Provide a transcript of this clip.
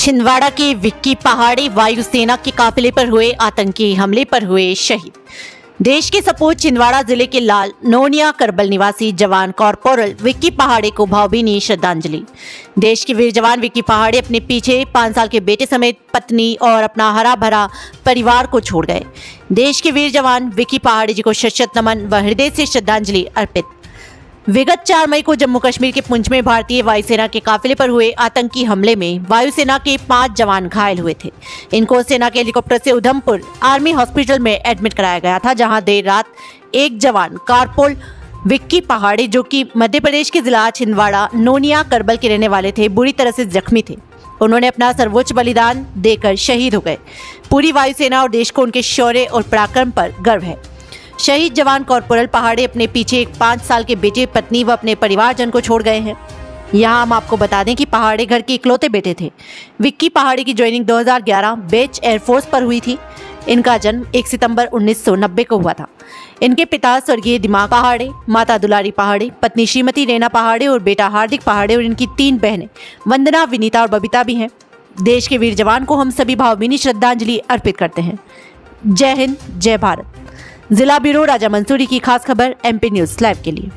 छिंदवाड़ा के विक्की पहाड़ी वायुसेना के काफिले पर हुए आतंकी हमले पर हुए शहीद। देश के सपूत छिंदवाड़ा ज़िले के लाल नोनिया करबल निवासी जवान कॉर्पोरल विक्की पहाड़े को भावभीनी श्रद्धांजलि। देश के वीर जवान विक्की पहाड़े अपने पीछे पाँच साल के बेटे समेत पत्नी और अपना हरा भरा परिवार को छोड़ गए। देश के वीर जवान विक्की पहाड़ी जी को शत नमन व हृदय से श्रद्धांजलि अर्पित। विगत चार मई को जम्मू कश्मीर के पुंछ में भारतीय वायुसेना के काफिले पर हुए आतंकी हमले में वायुसेना के पाँच जवान घायल हुए थे। इनको सेना के हेलीकॉप्टर से उधमपुर आर्मी हॉस्पिटल में एडमिट कराया गया था, जहाँ देर रात एक जवान कारपोल विक्की पहाड़ी, जो कि मध्य प्रदेश के जिला छिंदवाड़ा, नोनिया, करबल के रहने वाले थे, बुरी तरह से जख्मी थे। उन्होंने अपना सर्वोच्च बलिदान देकर शहीद हो गए। पूरी वायुसेना और देश को उनके शौर्य और पराक्रम पर गर्व है। शहीद जवान कॉर्पोरल पहाड़े अपने पीछे एक पाँच साल के बेटे, पत्नी व अपने परिवारजन को छोड़ गए हैं। यहाँ हम आपको बता दें कि पहाड़े घर के इकलौते बेटे थे। विक्की पहाड़ी की ज्वाइनिंग 2011 बेच एयरफोर्स पर हुई थी। इनका जन्म 1 सितंबर 1990 को हुआ था। इनके पिता स्वर्गीय दिमाग पहाड़े, माता दुलारी पहाड़े, पत्नी श्रीमती रेना पहाड़े और बेटा हार्दिक पहाड़े और इनकी तीन बहनें, वंदना, विनीता और बबीता भी हैं। देश के वीर जवान को हम सभी भावभीनी श्रद्धांजलि अर्पित करते हैं। जय हिंद, जय भारत। जिला ब्यूरो राजा मंसूरी की खास खबर एमपी न्यूज़ लाइव के लिए।